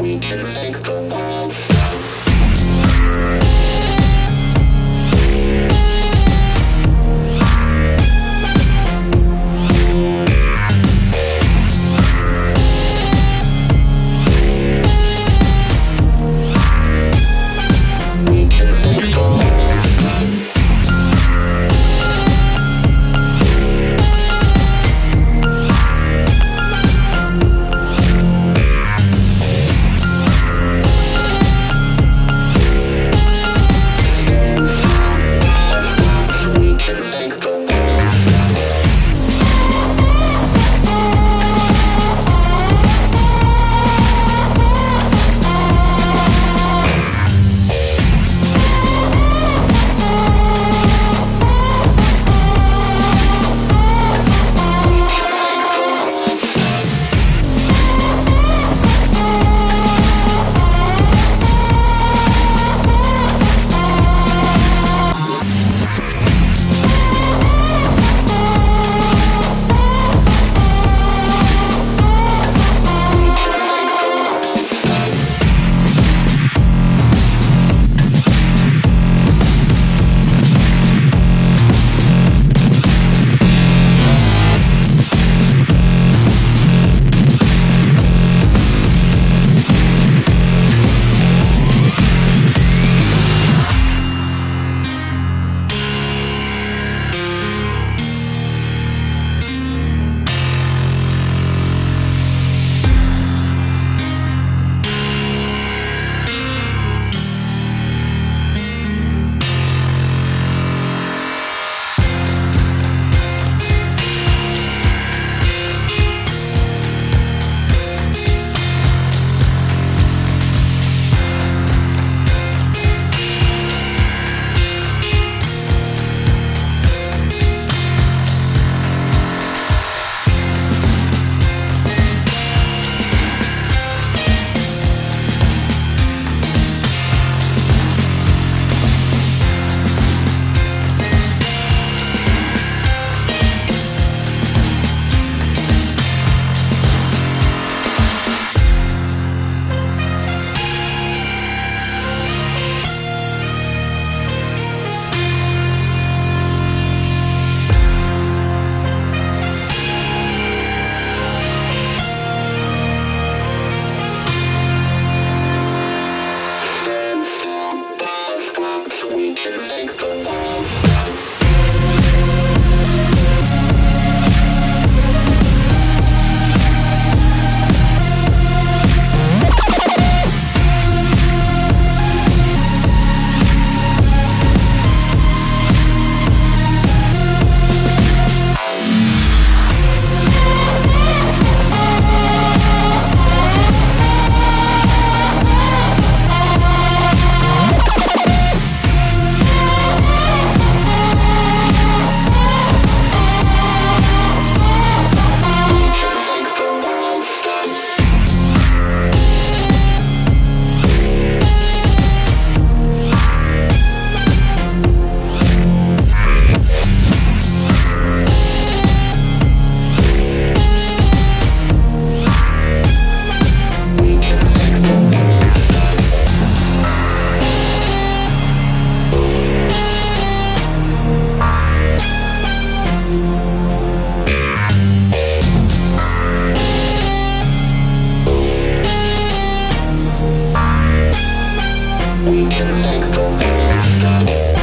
We can we can make the man